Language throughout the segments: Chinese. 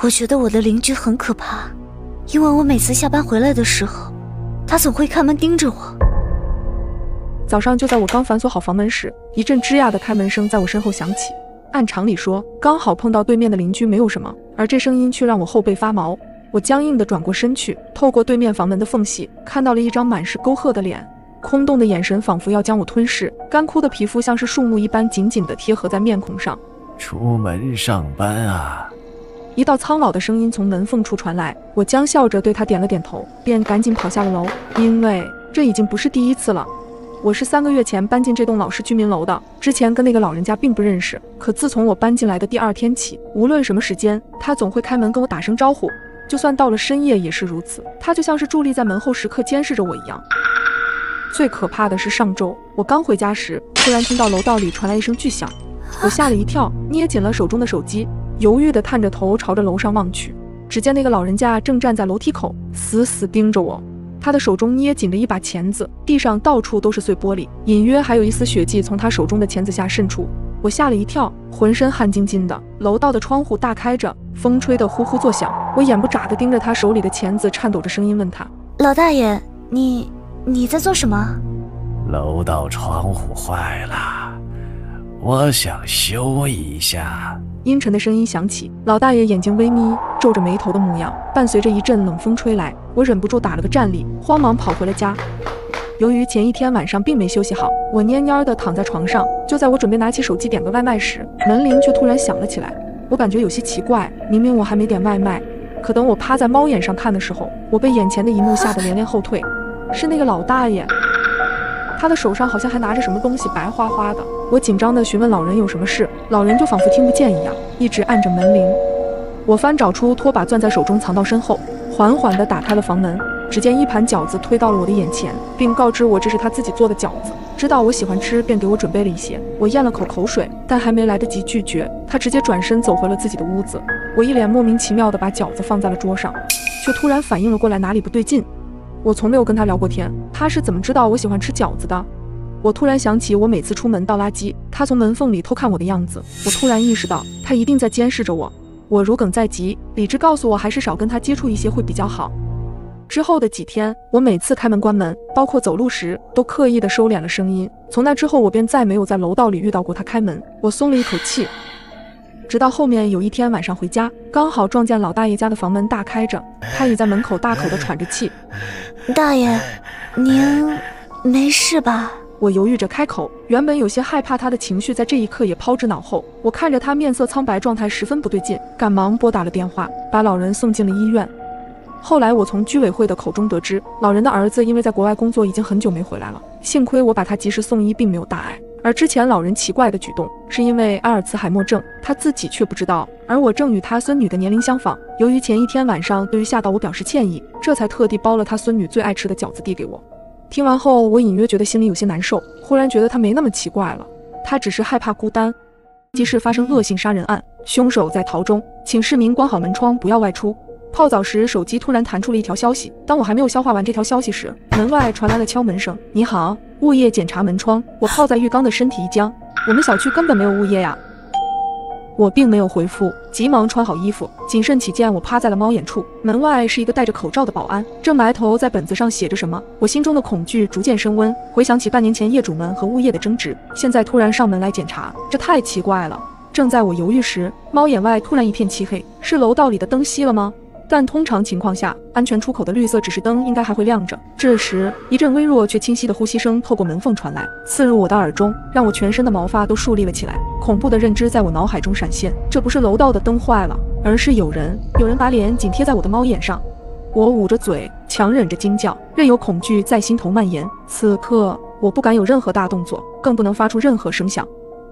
我觉得我的邻居很可怕，因为我每次下班回来的时候，他总会开门盯着我。早上就在我刚反锁好房门时，一阵吱呀的开门声在我身后响起。按常理说，刚好碰到对面的邻居没有什么，而这声音却让我后背发毛。我僵硬地转过身去，透过对面房门的缝隙，看到了一张满是沟壑的脸，空洞的眼神仿佛要将我吞噬，干枯的皮肤像是树木一般紧紧地贴合在面孔上。出门上班啊！一道苍老的声音从门缝处传来，我僵笑着对他点了点头，便赶紧跑下了楼，因为这已经不是第一次了。我是三个月前搬进这栋老式居民楼的，之前跟那个老人家并不认识。可自从我搬进来的第二天起，无论什么时间，他总会开门跟我打声招呼，就算到了深夜也是如此。他就像是伫立在门后时刻监视着我一样。最可怕的是上周，我刚回家时，突然听到楼道里传来一声巨响，我吓了一跳，捏紧了手中的手机，犹豫地探着头朝着楼上望去。只见那个老人家正站在楼梯口，死死盯着我。他的手中捏紧着一把钳子，地上到处都是碎玻璃，隐约还有一丝血迹从他手中的钳子下渗出。我吓了一跳，浑身汗津津的。楼道的窗户大开着，风吹得呼呼作响。我眼不眨地盯着他手里的钳子，颤抖着声音问他：“老大爷，你你在做什么？”楼道窗户坏了，我想修一下。阴沉的声音响起，老大爷眼睛微眯，皱着眉头的模样。伴随着一阵冷风吹来，我忍不住打了个战栗，慌忙跑回了家。由于前一天晚上并没休息好，我蔫蔫地躺在床上。就在我准备拿起手机点个外卖时，门铃却突然响了起来。我感觉有些奇怪，明明我还没点外卖。可等我趴在猫眼上看的时候，我被眼前的一幕吓得连连后退。是那个老大爷，他的手上好像还拿着什么东西，白花花的。我紧张地询问老人有什么事，老人就仿佛听不见一样，一直按着门铃。我翻找出拖把，攥在手中，藏到身后，缓缓地打开了房门。只见一盘饺子推到了我的眼前，并告知我这是他自己做的饺子，知道我喜欢吃，便给我准备了一些。我咽了口口水，但还没来得及拒绝，他直接转身走回了自己的屋子。我一脸莫名其妙地把饺子放在了桌上，却突然反应了过来，哪里不对劲。我从没有跟他聊过天，他是怎么知道我喜欢吃饺子的？我突然想起，我每次出门倒垃圾，他从门缝里偷看我的样子。我突然意识到，他一定在监视着我。我如鲠在喉，理智告诉我，还是少跟他接触一些会比较好。之后的几天，我每次开门关门，包括走路时，都刻意的收敛了声音。从那之后，我便再没有在楼道里遇到过他开门。我松了一口气。直到后面有一天晚上回家，刚好撞见老大爷家的房门大开着，他倚在门口大口的喘着气。大爷，您没事吧？我犹豫着开口，原本有些害怕他的情绪在这一刻也抛之脑后。我看着他面色苍白，状态十分不对劲，赶忙拨打了电话，把老人送进了医院。后来我从居委会的口中得知，老人的儿子因为在国外工作已经很久没回来了，幸亏我把他及时送医，并没有大碍。而之前老人奇怪的举动，是因为阿尔茨海默症，他自己却不知道。而我正与他孙女的年龄相仿，由于前一天晚上对于吓到我表示歉意，这才特地包了他孙女最爱吃的饺子递给我。听完后，我隐约觉得心里有些难受，忽然觉得他没那么奇怪了，他只是害怕孤单。即使发生恶性杀人案，凶手在逃中，请市民关好门窗，不要外出。泡澡时，手机突然弹出了一条消息。当我还没有消化完这条消息时，门外传来了敲门声。你好，物业检查门窗。我泡在浴缸的身体一僵，我们小区根本没有物业呀。我并没有回复，急忙穿好衣服，谨慎起见，我趴在了猫眼处。门外是一个戴着口罩的保安，正埋头在本子上写着什么。我心中的恐惧逐渐升温，回想起半年前业主们和物业的争执，现在突然上门来检查，这太奇怪了。正在我犹豫时，猫眼外突然一片漆黑，是楼道里的灯熄了吗？但通常情况下，安全出口的绿色指示灯应该还会亮着。这时，一阵微弱却清晰的呼吸声透过门缝传来，刺入我的耳中，让我全身的毛发都竖立了起来。恐怖的认知在我脑海中闪现：这不是楼道的灯坏了，而是有人，有人把脸紧贴在我的猫眼上。我捂着嘴，强忍着惊叫，任由恐惧在心头蔓延。此刻，我不敢有任何大动作，更不能发出任何声响。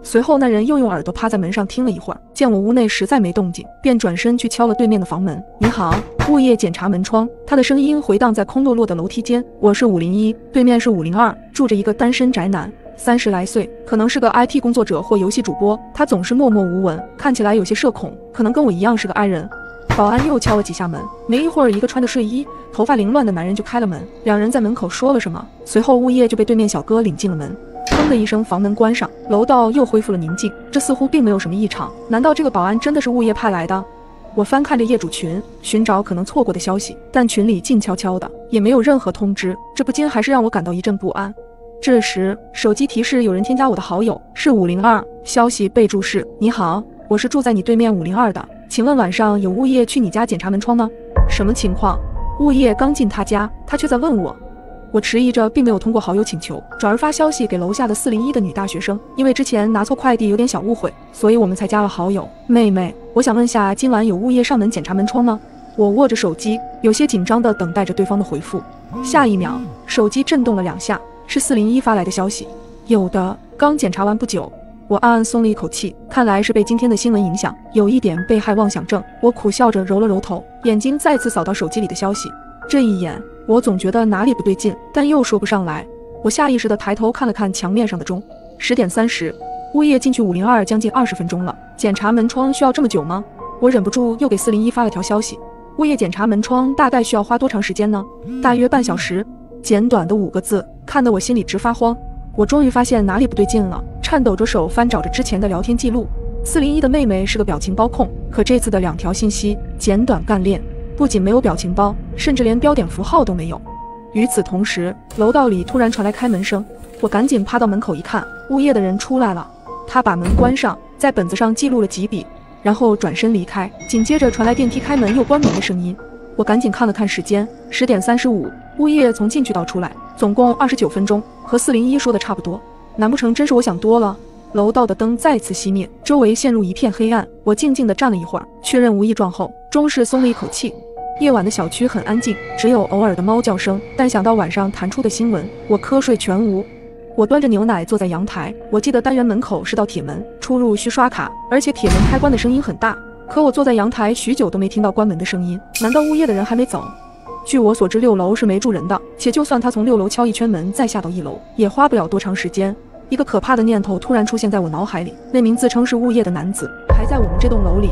随后，那人又用耳朵趴在门上听了一会儿，见我屋内实在没动静，便转身去敲了对面的房门。你好，物业检查门窗。他的声音回荡在空落落的楼梯间。我是五零一，对面是五零二，住着一个单身宅男，三十来岁，可能是个 IT 工作者或游戏主播。他总是默默无闻，看起来有些社恐，可能跟我一样是个 I 人。保安又敲了几下门，没一会儿，一个穿着睡衣、头发凌乱的男人就开了门。两人在门口说了什么，随后物业就被对面小哥领进了门。砰的一声，房门关上，楼道又恢复了宁静。这似乎并没有什么异常。难道这个保安真的是物业派来的？我翻看着业主群，寻找可能错过的消息，但群里静悄悄的，也没有任何通知，这不禁还是让我感到一阵不安。这时，手机提示有人添加我的好友，是五零二，消息备注是：你好，我是住在你对面五零二的，请问晚上有物业去你家检查门窗吗？什么情况？物业刚进他家，他却在问我。我迟疑着，并没有通过好友请求，转而发消息给楼下的四零一的女大学生，因为之前拿错快递有点小误会，所以我们才加了好友。妹妹，我想问下，今晚有物业上门检查门窗吗？我握着手机，有些紧张地等待着对方的回复。下一秒，手机震动了两下，是四零一发来的消息。有的，刚检查完不久。我暗暗松了一口气，看来是被今天的新闻影响，有一点被害妄想症。我苦笑着揉了揉头，眼睛再次扫到手机里的消息。这一眼，我总觉得哪里不对劲，但又说不上来。我下意识地抬头看了看墙面上的钟，十点三十。物业进去五零二将近二十分钟了，检查门窗需要这么久吗？我忍不住又给四零一发了条消息：物业检查门窗大概需要花多长时间呢？大约半小时。简短的五个字，看得我心里直发慌。我终于发现哪里不对劲了，颤抖着手翻找着之前的聊天记录。四零一的妹妹是个表情包控，可这次的两条信息简短干练。不仅没有表情包，甚至连标点符号都没有。与此同时，楼道里突然传来开门声，我赶紧趴到门口一看，物业的人出来了。他把门关上，在本子上记录了几笔，然后转身离开。紧接着传来电梯开门又关门的声音，我赶紧看了看时间，十点三十五。物业从进去到出来，总共二十九分钟，和四零一说的差不多。难不成真是我想多了？楼道的灯再次熄灭，周围陷入一片黑暗。我静静地站了一会儿，确认无异状后，终是松了一口气。夜晚的小区很安静，只有偶尔的猫叫声。但想到晚上弹出的新闻，我瞌睡全无。我端着牛奶坐在阳台。我记得单元门口是道铁门，出入需刷卡，而且铁门开关的声音很大。可我坐在阳台许久都没听到关门的声音，难道物业的人还没走？据我所知，六楼是没住人的，且就算他从六楼敲一圈门再下到一楼，也花不了多长时间。一个可怕的念头突然出现在我脑海里：那名自称是物业的男子还在我们这栋楼里。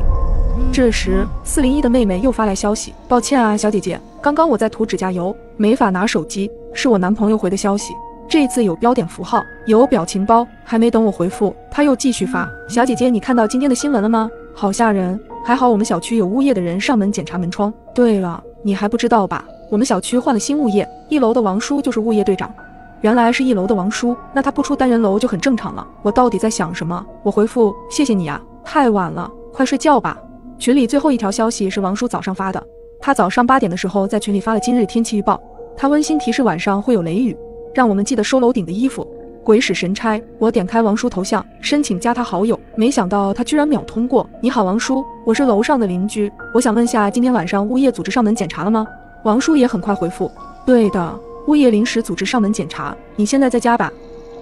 这时，四零一的妹妹又发来消息：“抱歉啊，小姐姐，刚刚我在涂指甲油，没法拿手机。”是我男朋友回的消息，这次有标点符号，有表情包。还没等我回复，他又继续发：“小姐姐，你看到今天的新闻了吗？好吓人！还好我们小区有物业的人上门检查门窗。对了，你还不知道吧？我们小区换了新物业，一楼的王叔就是物业队长。原来是一楼的王叔，那他不出单元楼就很正常了。我到底在想什么？我回复：谢谢你啊，太晚了，快睡觉吧。”群里最后一条消息是王叔早上发的，他早上八点的时候在群里发了今日天气预报，他温馨提示晚上会有雷雨，让我们记得收楼顶的衣服。鬼使神差，我点开王叔头像，申请加他好友，没想到他居然秒通过。你好，王叔，我是楼上的邻居，我想问下，今天晚上物业组织上门检查了吗？王叔也很快回复，对的，物业临时组织上门检查，你现在在家吧？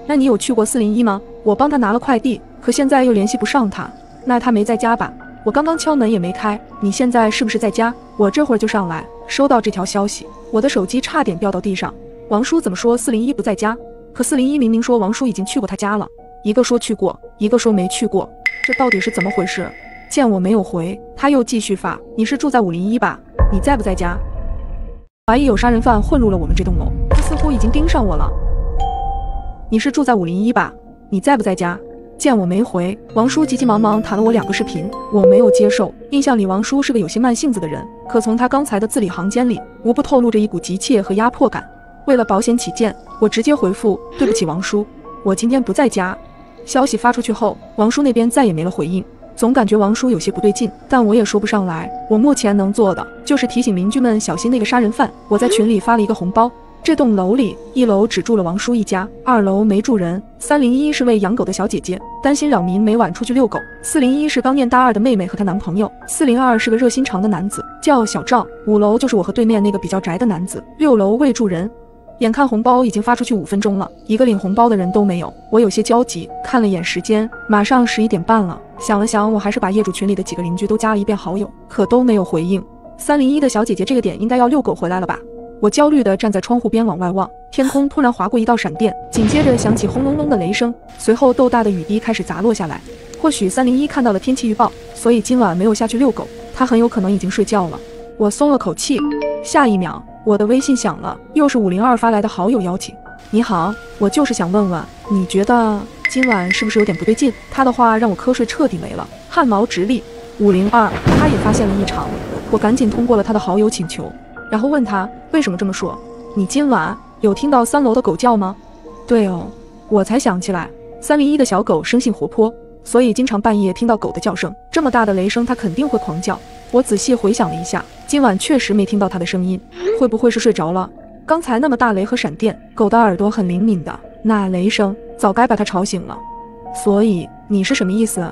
那你有去过四零一吗？我帮他拿了快递，可现在又联系不上他，那他没在家吧？我刚刚敲门也没开，你现在是不是在家？我这会儿就上来。收到这条消息，我的手机差点掉到地上。王叔怎么说四零一不在家？可四零一明明说王叔已经去过他家了，一个说去过，一个说没去过，这到底是怎么回事？见我没有回，他又继续发：你是住在五零一吧？你在不在家？怀疑有杀人犯混入了我们这栋楼，他似乎已经盯上我了。你是住在五零一吧？你在不在家？见我没回，王叔急急忙忙弹了我两个视频，我没有接受。印象里王叔是个有些慢性子的人，可从他刚才的字里行间里，无不透露着一股急切和压迫感。为了保险起见，我直接回复：对不起，王叔，我今天不在家。消息发出去后，王叔那边再也没了回应，总感觉王叔有些不对劲，但我也说不上来。我目前能做的就是提醒邻居们小心那个杀人犯。我在群里发了一个红包。这栋楼里，一楼只住了王叔一家，二楼没住人。三零一是位养狗的小姐姐，担心扰民，每晚出去遛狗。四零一是刚念大二的妹妹和她男朋友。四零二是个热心肠的男子，叫小赵。五楼就是我和对面那个比较宅的男子。六楼未住人。眼看红包已经发出去五分钟了，一个领红包的人都没有，我有些焦急。看了眼时间，马上十一点半了。想了想，我还是把业主群里的几个邻居都加了一遍好友，可都没有回应。三零一的小姐姐这个点应该要遛狗回来了吧？我焦虑地站在窗户边往外望，天空突然划过一道闪电，紧接着响起轰隆隆的雷声，随后豆大的雨滴开始砸落下来。或许三零一看到了天气预报，所以今晚没有下去遛狗，他很有可能已经睡觉了。我松了口气。下一秒，我的微信响了，又是五零二发来的好友邀请。你好，我就是想问问，你觉得今晚是不是有点不对劲？他的话让我瞌睡彻底没了，汗毛直立。五零二，他也发现了异常，我赶紧通过了他的好友请求，然后问他为什么这么说。你今晚有听到三楼的狗叫吗？对哦，我才想起来，三零一的小狗生性活泼，所以经常半夜听到狗的叫声。这么大的雷声，它肯定会狂叫。我仔细回想了一下，今晚确实没听到它的声音，会不会是睡着了？刚才那么大雷和闪电，狗的耳朵很灵敏的，那雷声早该把它吵醒了。所以你是什么意思？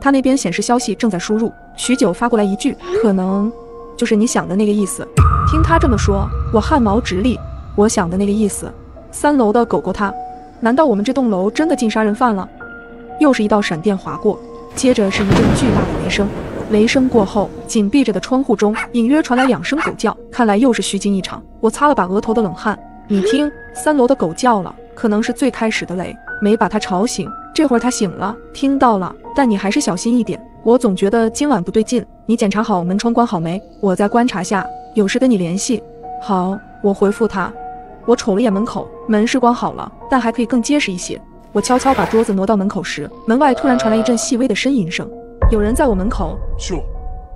他那边显示消息正在输入，许久发过来一句，可能就是你想的那个意思。听他这么说，我汗毛直立。我想的那个意思，三楼的狗狗它，难道我们这栋楼真的进杀人犯了？又是一道闪电划过，接着是一阵巨大的雷声。雷声过后，紧闭着的窗户中隐约传来两声狗叫，看来又是虚惊一场。我擦了把额头的冷汗。你听，三楼的狗叫了，可能是最开始的雷，没把它吵醒。这会儿它醒了，听到了，但你还是小心一点。我总觉得今晚不对劲。你检查好门窗关好没？我再观察下，有事跟你联系。好，我回复他。我瞅了眼门口，门是关好了，但还可以更结实一些。我悄悄把桌子挪到门口时，门外突然传来一阵细微的呻吟声。有人在我门口，救，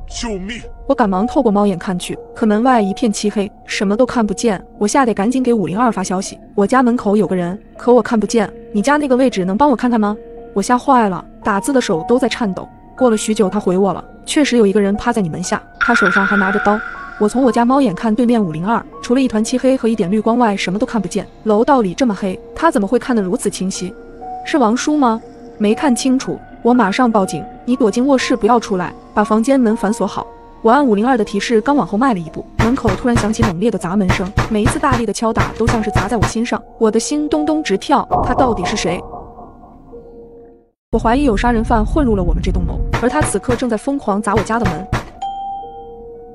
救命！我赶忙透过猫眼看去，可门外一片漆黑，什么都看不见。我吓得赶紧给五零二发消息，我家门口有个人，可我看不见。你家那个位置能帮我看看吗？我吓坏了，打字的手都在颤抖。过了许久，他回我了，确实有一个人趴在你门下，他手上还拿着刀。我从我家猫眼看对面五零二，除了一团漆黑和一点绿光外，什么都看不见。楼道里这么黑，他怎么会看得如此清晰？是王叔吗？没看清楚。我马上报警，你躲进卧室不要出来，把房间门反锁好。我按五零二的提示刚往后迈了一步，门口突然响起猛烈的砸门声，每一次大力的敲打都像是砸在我心上，我的心咚咚直跳。他到底是谁？我怀疑有杀人犯混入了我们这栋楼，而他此刻正在疯狂砸我家的门。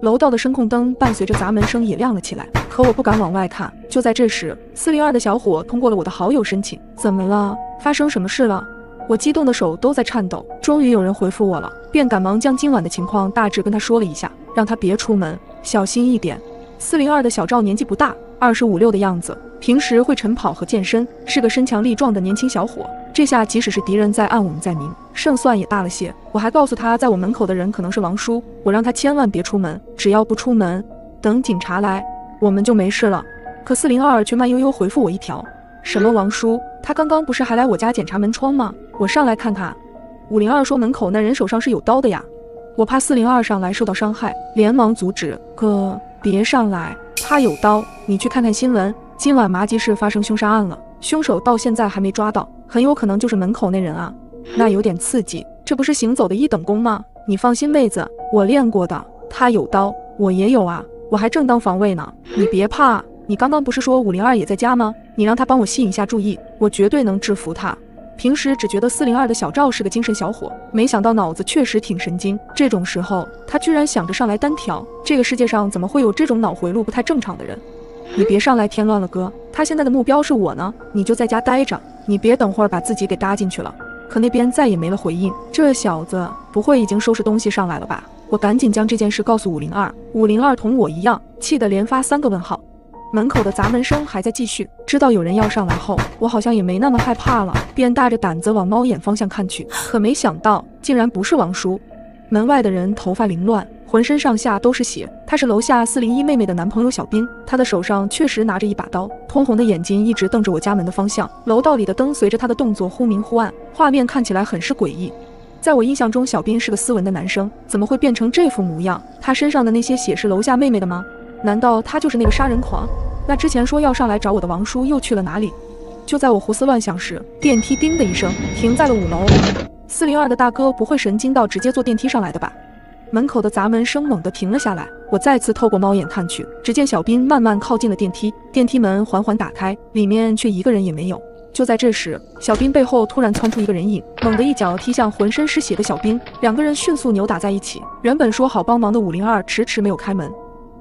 楼道的声控灯伴随着砸门声也亮了起来，可我不敢往外看。就在这时，四零二的小伙通过了我的好友申请。怎么了？发生什么事了？我激动的手都在颤抖，终于有人回复我了，便赶忙将今晚的情况大致跟他说了一下，让他别出门，小心一点。四零二的小赵年纪不大，二十五六的样子，平时会晨跑和健身，是个身强力壮的年轻小伙。这下即使是敌人在暗，我们在明，胜算也大了些。我还告诉他在我门口的人可能是王叔，我让他千万别出门，只要不出门，等警察来，我们就没事了。可四零二却慢悠悠回复我一条。什么王叔？他刚刚不是还来我家检查门窗吗？我上来看看。五零二说门口那人手上是有刀的呀，我怕四零二上来受到伤害，连忙阻止。哥，别上来，他有刀，你去看看新闻。今晚麻吉市发生凶杀案了，凶手到现在还没抓到，很有可能就是门口那人啊。那有点刺激，这不是行走的一等功吗？你放心，妹子，我练过的。他有刀，我也有啊，我还正当防卫呢。你别怕。你刚刚不是说五零二也在家吗？你让他帮我吸引一下注意，我绝对能制服他。平时只觉得四零二的小赵是个精神小伙，没想到脑子确实挺神经。这种时候，他居然想着上来单挑。这个世界上怎么会有这种脑回路不太正常的人？你别上来添乱了，哥。他现在的目标是我呢，你就在家待着，你别等会儿把自己给搭进去了。可那边再也没了回应。这小子不会已经收拾东西上来了吧？我赶紧将这件事告诉五零二。五零二同我一样，气得连发三个问号。门口的砸门声还在继续，知道有人要上来后，我好像也没那么害怕了，便大着胆子往猫眼方向看去。可没想到，竟然不是王叔。门外的人头发凌乱，浑身上下都是血。他是楼下四零一妹妹的男朋友小兵，他的手上确实拿着一把刀，通红的眼睛一直瞪着我家门的方向。楼道里的灯随着他的动作忽明忽暗，画面看起来很是诡异。在我印象中，小兵是个斯文的男生，怎么会变成这副模样？他身上的那些血是楼下妹妹的吗？难道他就是那个杀人狂？那之前说要上来找我的王叔又去了哪里？就在我胡思乱想时，电梯叮的一声停在了五楼。四零二的大哥不会神经到直接坐电梯上来的吧？门口的砸门声猛地停了下来，我再次透过猫眼看去，只见小兵慢慢靠近了电梯，电梯门缓缓打开，里面却一个人也没有。就在这时，小兵背后突然窜出一个人影，猛地一脚踢向浑身是血的小兵，两个人迅速扭打在一起。原本说好帮忙的五零二迟迟没有开门。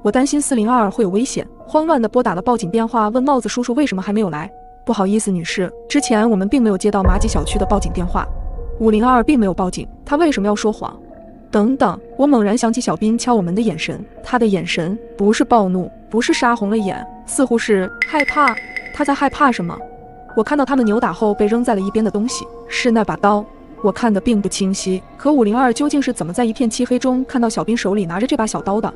我担心四零二会有危险，慌乱地拨打了报警电话，问帽子叔叔为什么还没有来。不好意思，女士，之前我们并没有接到马吉小区的报警电话。五零二并没有报警，他为什么要说谎？等等，我猛然想起小兵敲我门的眼神，他的眼神不是暴怒，不是杀红了眼，似乎是害怕。他在害怕什么？我看到他们扭打后被扔在了一边的东西，是那把刀。我看的并不清晰。可五零二究竟是怎么在一片漆黑中看到小兵手里拿着这把小刀的？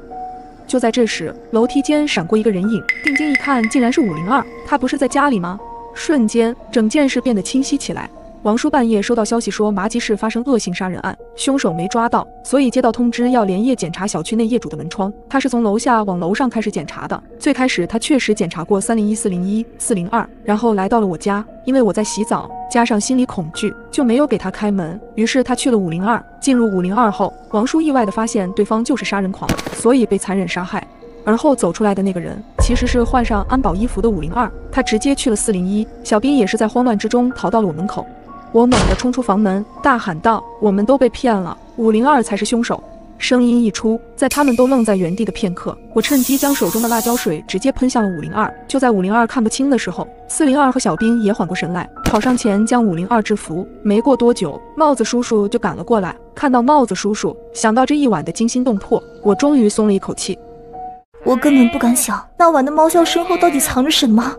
就在这时，楼梯间闪过一个人影，定睛一看，竟然是五零二。他不是在家里吗？瞬间，整件事变得清晰起来。王叔半夜收到消息说麻吉市发生恶性杀人案，凶手没抓到，所以接到通知要连夜检查小区内业主的门窗。他是从楼下往楼上开始检查的。最开始他确实检查过三零一、四零一、四零二，然后来到了我家，因为我在洗澡，加上心理恐惧，就没有给他开门。于是他去了五零二。进入五零二后，王叔意外的发现对方就是杀人狂，所以被残忍杀害。而后走出来的那个人其实是换上安保衣服的五零二，他直接去了四零一。小兵也是在慌乱之中逃到了我门口。我猛地冲出房门，大喊道：“我们都被骗了，五零二才是凶手！”声音一出，在他们都愣在原地的片刻，我趁机将手中的辣椒水直接喷向了五零二。就在五零二看不清的时候，四零二和小兵也缓过神来，跑上前将五零二制服。没过多久，帽子叔叔就赶了过来。看到帽子叔叔，想到这一晚的惊心动魄，我终于松了一口气。我根本不敢想，那晚的猫叫身后到底藏着什么。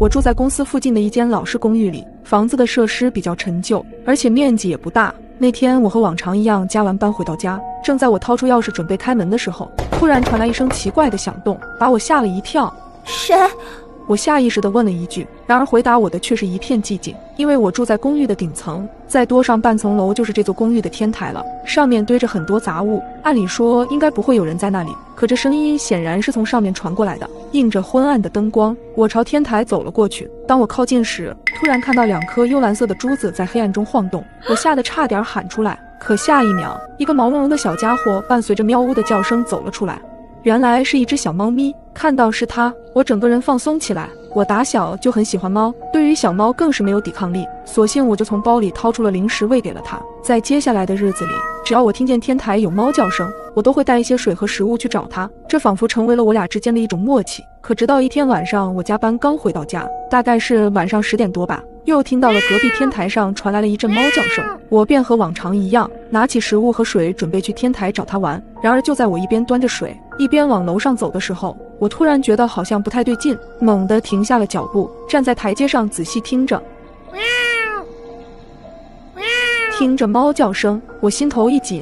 我住在公司附近的一间老式公寓里，房子的设施比较陈旧，而且面积也不大。那天我和往常一样加完班回到家，正在我掏出钥匙准备开门的时候，突然传来一声奇怪的响动，把我吓了一跳。谁？我下意识地问了一句，然而回答我的却是一片寂静。因为我住在公寓的顶层，再多上半层楼就是这座公寓的天台了，上面堆着很多杂物，按理说应该不会有人在那里。可这声音显然是从上面传过来的，映着昏暗的灯光，我朝天台走了过去。当我靠近时，突然看到两颗幽蓝色的珠子在黑暗中晃动，我吓得差点喊出来。可下一秒，一个毛茸茸的小家伙伴随着喵呜的叫声走了出来。原来是一只小猫咪，看到是它，我整个人放松起来。我打小就很喜欢猫，对于小猫更是没有抵抗力，索性我就从包里掏出了零食喂给了它。在接下来的日子里，只要我听见天台有猫叫声，我都会带一些水和食物去找它，这仿佛成为了我俩之间的一种默契。可直到一天晚上，我加班刚回到家，大概是晚上十点多吧。又听到了隔壁天台上传来了一阵猫叫声，我便和往常一样，拿起食物和水，准备去天台找它玩。然而就在我一边端着水，一边往楼上走的时候，我突然觉得好像不太对劲，猛地停下了脚步，站在台阶上仔细听着。听着猫叫声，我心头一紧。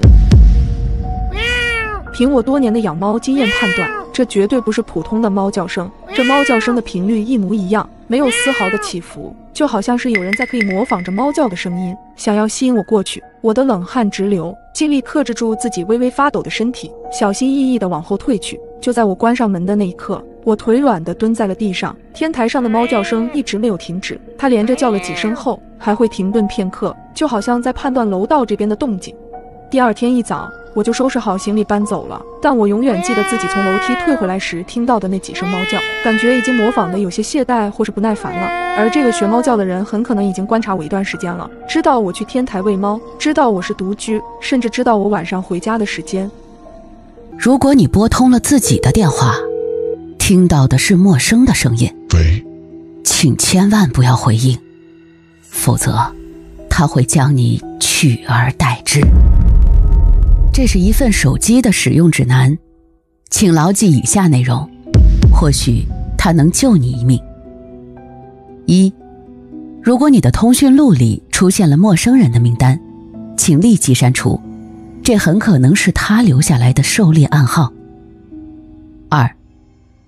凭我多年的养猫经验判断，这绝对不是普通的猫叫声，这猫叫声的频率一模一样，没有丝毫的起伏。就好像是有人在可以模仿着猫叫的声音，想要吸引我过去。我的冷汗直流，尽力克制住自己微微发抖的身体，小心翼翼地往后退去。就在我关上门的那一刻，我腿软地蹲在了地上。天台上的猫叫声一直没有停止，它连着叫了几声后，还会停顿片刻，就好像在判断楼道这边的动静。第二天一早。我就收拾好行李搬走了，但我永远记得自己从楼梯退回来时听到的那几声猫叫，感觉已经模仿的有些懈怠或是不耐烦了。而这个学猫叫的人很可能已经观察我一段时间了，知道我去天台喂猫，知道我是独居，甚至知道我晚上回家的时间。如果你拨通了自己的电话，听到的是陌生的声音，喂，请千万不要回应，否则他会将你取而代之。这是一份手机的使用指南，请牢记以下内容，或许它能救你一命。一，如果你的通讯录里出现了陌生人的名单，请立即删除，这很可能是他留下来的狩猎暗号。二，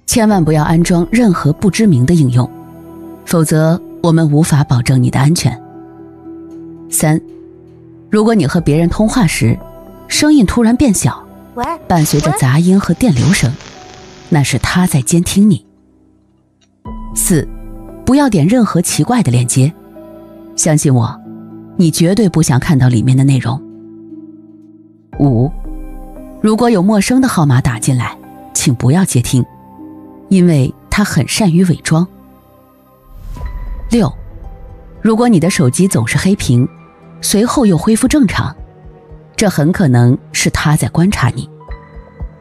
千万不要安装任何不知名的应用，否则我们无法保证你的安全。三，如果你和别人通话时，声音突然变小，伴随着杂音和电流声，那是他在监听你。四，不要点任何奇怪的链接，相信我，你绝对不想看到里面的内容。五，如果有陌生的号码打进来，请不要接听，因为他很善于伪装。六，如果你的手机总是黑屏，随后又恢复正常。这很可能是他在观察你，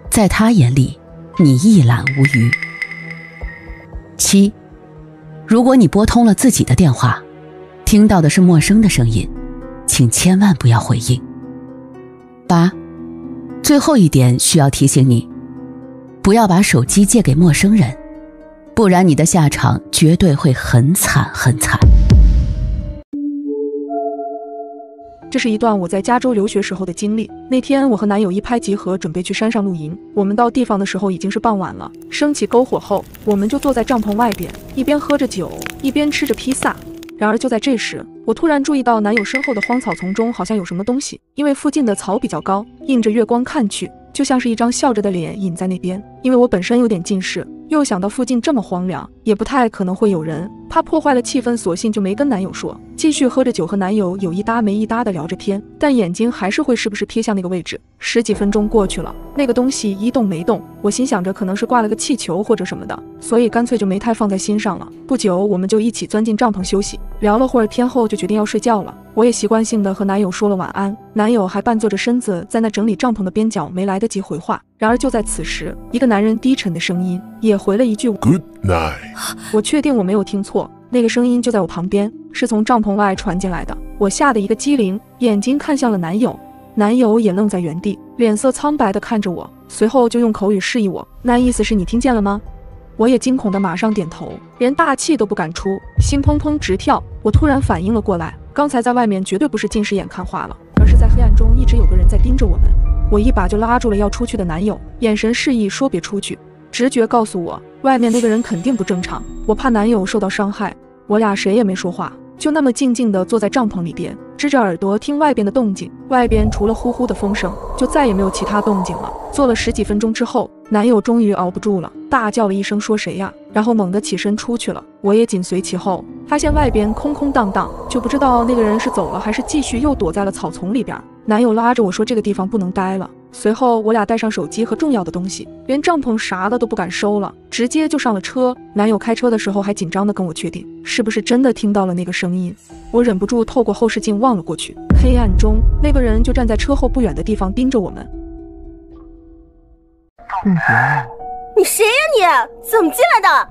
在他眼里，你一览无余。七，如果你拨通了自己的电话，听到的是陌生的声音，请千万不要回应。八，最后一点需要提醒你，不要把手机借给陌生人，不然你的下场绝对会很惨很惨。这是一段我在加州留学时候的经历。那天我和男友一拍即合，准备去山上露营。我们到地方的时候已经是傍晚了，升起篝火后，我们就坐在帐篷外边，一边喝着酒，一边吃着披萨。然而就在这时，我突然注意到男友身后的荒草丛中好像有什么东西，因为附近的草比较高，映着月光看去，就像是一张笑着的脸隐在那边。因为我本身有点近视。又想到附近这么荒凉，也不太可能会有人，怕破坏了气氛，索性就没跟男友说，继续喝着酒，和男友有一搭没一搭的聊着天，但眼睛还是会时不时瞥向那个位置。十几分钟过去了，那个东西一动没动，我心想着可能是挂了个气球或者什么的，所以干脆就没太放在心上了。不久，我们就一起钻进帐篷休息，聊了会儿天后就决定要睡觉了。我也习惯性的和男友说了晚安，男友还半坐着身子在那整理帐篷的边角，没来得及回话。然而就在此时，一个男人低沉的声音也回了一句 Good night。我确定我没有听错，那个声音就在我旁边，是从帐篷外传进来的。我吓得一个机灵，眼睛看向了男友，男友也愣在原地，脸色苍白的看着我，随后就用口语示意我，那意思是你听见了吗？我也惊恐的马上点头，连大气都不敢出，心砰砰直跳。我突然反应了过来，刚才在外面绝对不是近视眼看花了，而是在黑暗中一直有个人在盯着我们。我一把就拉住了要出去的男友，眼神示意说别出去。直觉告诉我，外面那个人肯定不正常。我怕男友受到伤害，我俩谁也没说话，就那么静静地坐在帐篷里边，支着耳朵听外边的动静。外边除了呼呼的风声，就再也没有其他动静了。坐了十几分钟之后，男友终于熬不住了，大叫了一声：“说谁呀？”然后猛地起身出去了。我也紧随其后，发现外边空空荡荡，就不知道那个人是走了还是继续又躲在了草丛里边。男友拉着我说：“这个地方不能待了。”随后我俩带上手机和重要的东西，连帐篷啥的都不敢收了，直接就上了车。男友开车的时候还紧张的跟我确定是不是真的听到了那个声音。我忍不住透过后视镜望了过去，黑暗中那个人就站在车后不远的地方盯着我们。你谁呀？你怎么进来的？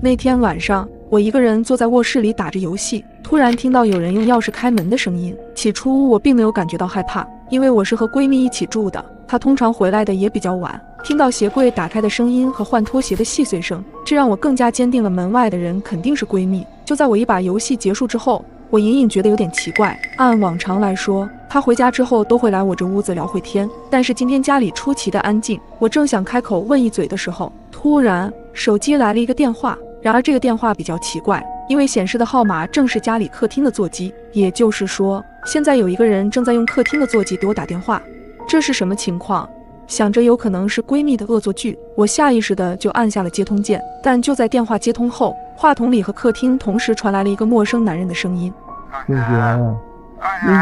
那天晚上。我一个人坐在卧室里打着游戏，突然听到有人用钥匙开门的声音。起初我并没有感觉到害怕，因为我是和闺蜜一起住的，她通常回来的也比较晚。听到鞋柜打开的声音和换拖鞋的细碎声，这让我更加坚定了门外的人肯定是闺蜜。就在我一把游戏结束之后，我隐隐觉得有点奇怪。按往常来说，她回家之后都会来我这屋子聊会天，但是今天家里出奇的安静。我正想开口问一嘴的时候，突然手机来了一个电话。然而这个电话比较奇怪，因为显示的号码正是家里客厅的座机，也就是说，现在有一个人正在用客厅的座机给我打电话，这是什么情况？想着有可能是闺蜜的恶作剧，我下意识的就按下了接通键。但就在电话接通后，话筒里和客厅同时传来了一个陌生男人的声音：“姐姐，姐姐，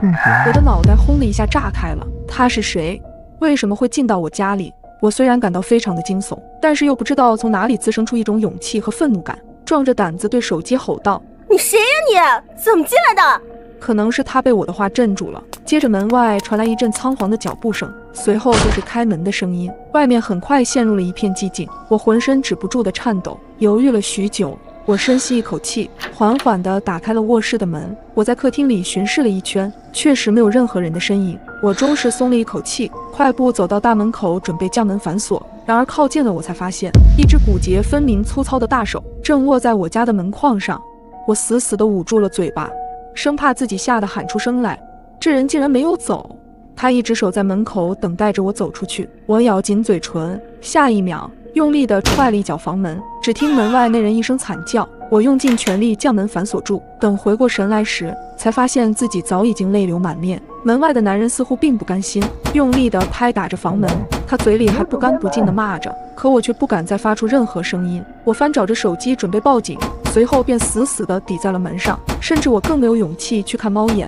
姐姐。”我的脑袋轰的一下炸开了，他是谁？为什么会进到我家里？我虽然感到非常的惊悚，但是又不知道从哪里滋生出一种勇气和愤怒感，壮着胆子对手机吼道：“你谁呀？你怎么进来的？”可能是他被我的话镇住了。接着门外传来一阵仓皇的脚步声，随后就是开门的声音。外面很快陷入了一片寂静，我浑身止不住的颤抖，犹豫了许久。我深吸一口气，缓缓地打开了卧室的门。我在客厅里巡视了一圈，确实没有任何人的身影。我终是松了一口气，快步走到大门口，准备将门反锁。然而靠近了，我才发现一只骨节分明、粗糙的大手正握在我家的门框上。我死死地捂住了嘴巴，生怕自己吓得喊出声来。这人竟然没有走，他一直守在门口，等待着我走出去。我咬紧嘴唇，下一秒。用力地踹了一脚房门，只听门外那人一声惨叫，我用尽全力将门反锁住。等回过神来时，才发现自己早已经泪流满面。门外的男人似乎并不甘心，用力地拍打着房门，他嘴里还不干不净地骂着，可我却不敢再发出任何声音。我翻找着手机准备报警，随后便死死地抵在了门上，甚至我更没有勇气去看猫眼。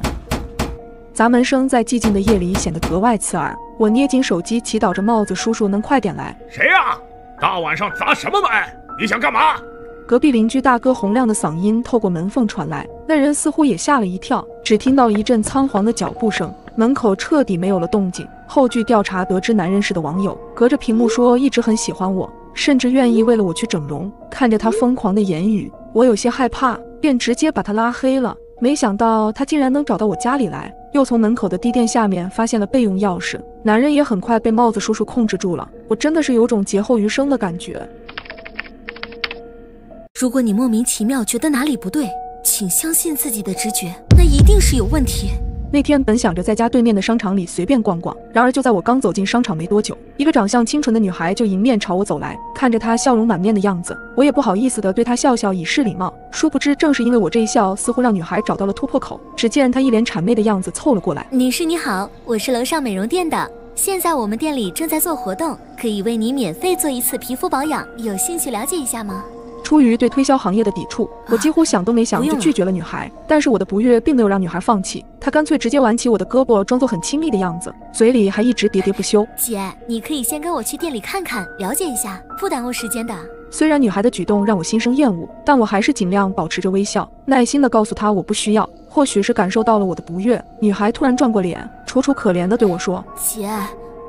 砸门声在寂静的夜里显得格外刺耳。我捏紧手机，祈祷着帽子叔叔能快点来。谁呀？大晚上砸什么门？你想干嘛？隔壁邻居大哥洪亮的嗓音透过门缝传来，那人似乎也吓了一跳，只听到一阵仓皇的脚步声，门口彻底没有了动静。后据调查得知，男人是的网友，隔着屏幕说一直很喜欢我，甚至愿意为了我去整容。看着他疯狂的言语，我有些害怕，便直接把他拉黑了。没想到他竟然能找到我家里来，又从门口的地垫下面发现了备用钥匙。男人也很快被帽子叔叔控制住了，我真的是有种劫后余生的感觉。如果你莫名其妙觉得哪里不对，请相信自己的直觉，那一定是有问题。那天本想着在家对面的商场里随便逛逛，然而就在我刚走进商场没多久，一个长相清纯的女孩就迎面朝我走来。看着她笑容满面的样子，我也不好意思的对她笑笑以示礼貌。殊不知，正是因为我这一笑，似乎让女孩找到了突破口。只见她一脸谄媚的样子凑了过来：“女士你好，我是楼上美容店的，现在我们店里正在做活动，可以为你免费做一次皮肤保养，有兴趣了解一下吗？”出于对推销行业的抵触，我几乎想都没想就拒绝了女孩。但是我的不悦并没有让女孩放弃，她干脆直接挽起我的胳膊，装作很亲密的样子，嘴里还一直喋喋不休。姐，你可以先跟我去店里看看，了解一下，不耽误时间的。虽然女孩的举动让我心生厌恶，但我还是尽量保持着微笑，耐心地告诉她我不需要。或许是感受到了我的不悦，女孩突然转过脸，楚楚可怜地对我说：“姐。”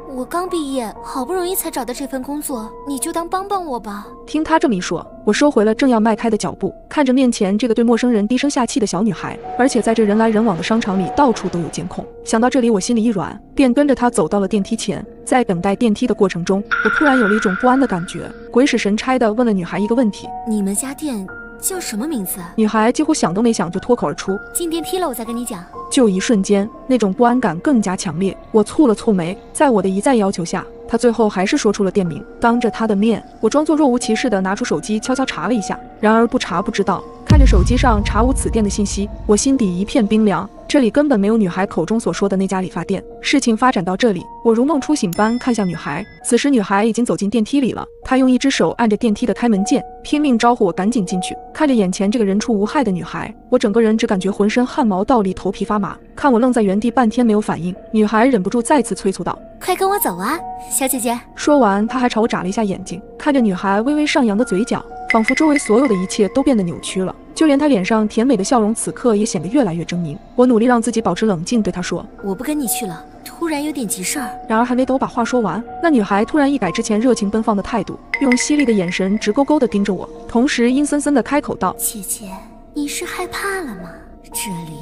我刚毕业，好不容易才找到这份工作，你就当帮帮我吧。听他这么一说，我收回了正要迈开的脚步，看着面前这个对陌生人低声下气的小女孩，而且在这人来人往的商场里，到处都有监控。想到这里，我心里一软，便跟着她走到了电梯前。在等待电梯的过程中，我突然有了一种不安的感觉，鬼使神差地问了女孩一个问题：你们家店？叫什么名字？女孩几乎想都没想就脱口而出：“进电梯了，我再跟你讲。”就一瞬间，那种不安感更加强烈。我蹙了蹙眉，在我的一再要求下，她最后还是说出了店名。当着她的面，我装作若无其事的拿出手机，悄悄查了一下。然而不查不知道，看着手机上查无此店的信息，我心底一片冰凉。这里根本没有女孩口中所说的那家理发店。事情发展到这里，我如梦初醒般看向女孩。此时，女孩已经走进电梯里了。她用一只手按着电梯的开门键，拼命招呼我赶紧进去。看着眼前这个人畜无害的女孩，我整个人只感觉浑身汗毛倒立，头皮发麻。看我愣在原地半天没有反应，女孩忍不住再次催促道：“快跟我走啊，小姐姐！”说完，她还朝我眨了一下眼睛，看着女孩微微上扬的嘴角，仿佛周围所有的一切都变得扭曲了。就连他脸上甜美的笑容，此刻也显得越来越狰狞。我努力让自己保持冷静，对他说：“我不跟你去了，突然有点急事儿。”然而还没等我把话说完，那女孩突然一改之前热情奔放的态度，用犀利的眼神直勾勾地盯着我，同时阴森森地开口道：“姐姐，你是害怕了吗？这里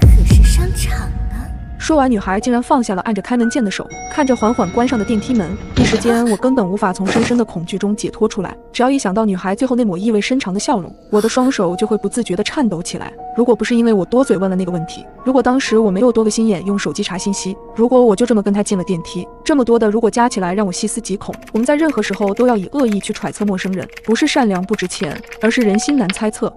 可是商场。”说完，女孩竟然放下了按着开门键的手，看着缓缓关上的电梯门，一时间我根本无法从深深的恐惧中解脱出来。只要一想到女孩最后那抹意味深长的笑容，我的双手就会不自觉地颤抖起来。如果不是因为我多嘴问了那个问题，如果当时我没有多个心眼用手机查信息，如果我就这么跟她进了电梯，这么多的如果加起来让我细思极恐。我们在任何时候都要以恶意去揣测陌生人，不是善良不值钱，而是人心难猜测。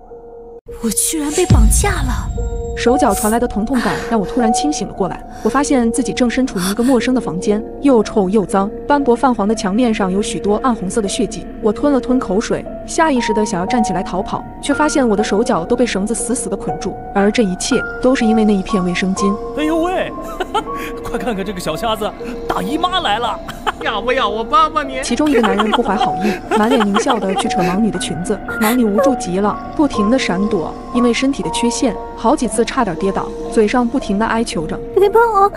我居然被绑架了！手脚传来的疼痛感 让我突然清醒了过来。我发现自己正身处于一个陌生的房间，又臭又脏，斑驳泛黄的墙面上有许多暗红色的血迹。我吞了吞口水，下意识的想要站起来逃跑，却发现我的手脚都被绳子死死的捆住。而这一切都是因为那一片卫生巾。哎呦喂！快看看这个小瞎子，大姨妈来了！要不要我帮帮你？其中一个男人不怀好意，满脸狞笑的去扯盲女的裙子。盲女无助极了，不停的闪躲，因为身体的缺陷，好几次差点跌倒，嘴上不停的哀求着：“别碰我，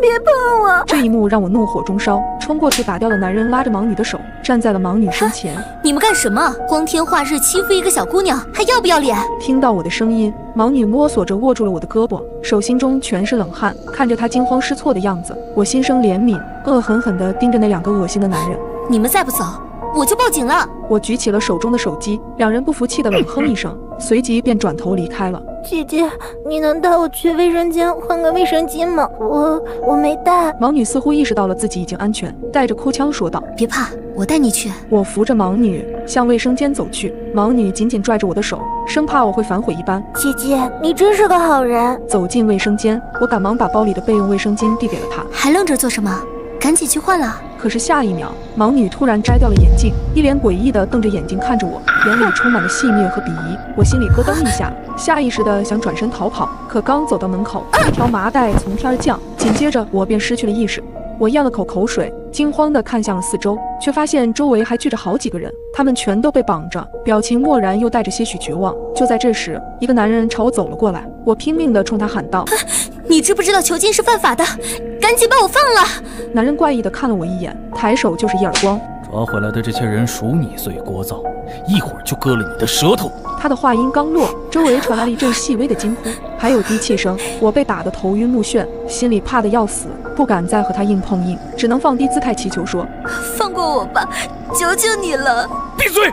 别碰我！”这一幕让我怒火中烧，冲过去打掉了男人，拉着盲女的手，站在了盲女身前。你们干什么？光天化日欺负一个小姑娘，还要不要脸？听到我的声音，盲女摸索着握住了我的胳膊，手心中全是冷汗。看着她惊慌失措的样子，我心生怜悯，恶狠狠地盯着那两个恶心的男人。你们再不走！我就报警了！我举起了手中的手机，两人不服气的冷哼一声，随即便转头离开了。姐姐，你能带我去卫生间换个卫生巾吗？我我没带。盲女似乎意识到了自己已经安全，带着哭腔说道：“别怕，我带你去。”我扶着盲女向卫生间走去，盲女紧紧拽着我的手，生怕我会反悔一般。姐姐，你真是个好人。走进卫生间，我赶忙把包里的备用卫生巾递给了她。还愣着做什么？赶紧去换了！可是下一秒，盲女突然摘掉了眼镜，一脸诡异的瞪着眼睛看着我，眼里充满了戏谑和鄙夷。我心里咯噔一下，下意识的想转身逃跑，可刚走到门口，一条麻袋从天而降，紧接着我便失去了意识。我咽了口口水，惊慌地看向了四周，却发现周围还聚着好几个人，他们全都被绑着，表情漠然又带着些许绝望。就在这时，一个男人朝我走了过来，我拼命地冲他喊道：“你知不知道囚禁是犯法的？赶紧把我放了！”男人怪异地看了我一眼，抬手就是一耳光。抓回来的这些人数你最聒噪，一会儿就割了你的舌头。他的话音刚落，周围传来了一阵细微的惊呼，还有低气声。我被打得头晕目眩，心里怕得要死，不敢再和他硬碰硬，只能放低姿态祈求说：“放过我吧，求求你了！”闭嘴！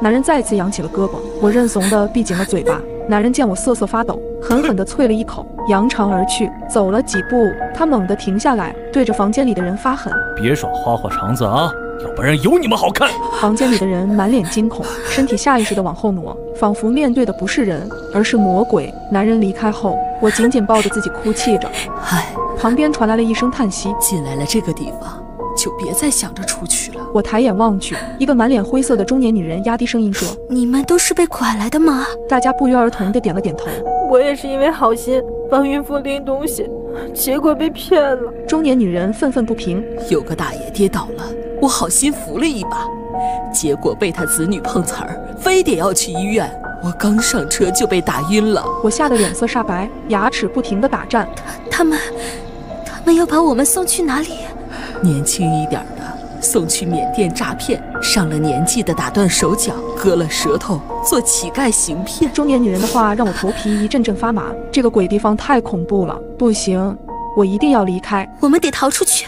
男人再次扬起了胳膊，我认怂的闭紧了嘴巴。男人见我瑟瑟发抖，狠狠地啐了一口，扬长而去。走了几步，他猛地停下来，对着房间里的人发狠：“别耍花花肠子啊，要不然有你们好看！”房间里的人满脸惊恐，身体下意识地往后挪，仿佛面对的不是人，而是魔鬼。男人离开后，我紧紧抱着自己哭泣着。唉，旁边传来了一声叹息：“进来了这个地方。”就别再想着出去了。我抬眼望去，一个满脸灰色的中年女人压低声音说：“你们都是被拐来的吗？”大家不约而同地点了点头。我也是因为好心帮孕妇拎东西，结果被骗了。中年女人愤愤不平：“有个大爷跌倒了，我好心扶了一把，结果被他子女碰瓷儿，非得要去医院。我刚上车就被打晕了。”我吓得脸色煞白，牙齿不停地打颤。他他们，他们要把我们送去哪里？年轻一点的送去缅甸诈骗，上了年纪的打断手脚、割了舌头做乞丐行骗。中年女人的话让我头皮一阵阵发麻，这个鬼地方太恐怖了，不行，我一定要离开。我们得逃出去，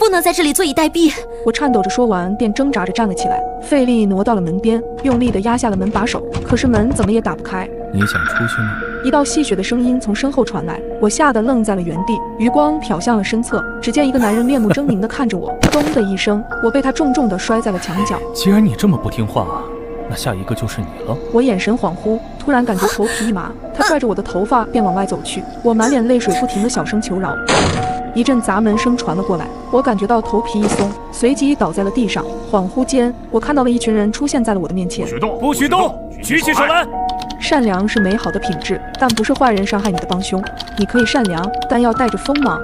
不能在这里坐以待毙。我颤抖着说完，便挣扎着站了起来，费力挪到了门边，用力地压下了门把手，可是门怎么也打不开。你想出去吗？一道戏谑的声音从身后传来，我吓得愣在了原地，余光瞟向了身侧，只见一个男人面目狰狞地看着我，咚的一声，我被他重重地摔在了墙角。既然你这么不听话，那下一个就是你了。我眼神恍惚，突然感觉头皮一麻，他拽着我的头发便往外走去，我满脸泪水，不停地小声求饶。一阵砸门声传了过来，我感觉到头皮一松，随即倒在了地上。恍惚间，我看到了一群人出现在了我的面前。不许动！不许动！举起手来！善良是美好的品质，但不是坏人伤害你的帮凶。你可以善良，但要带着锋芒。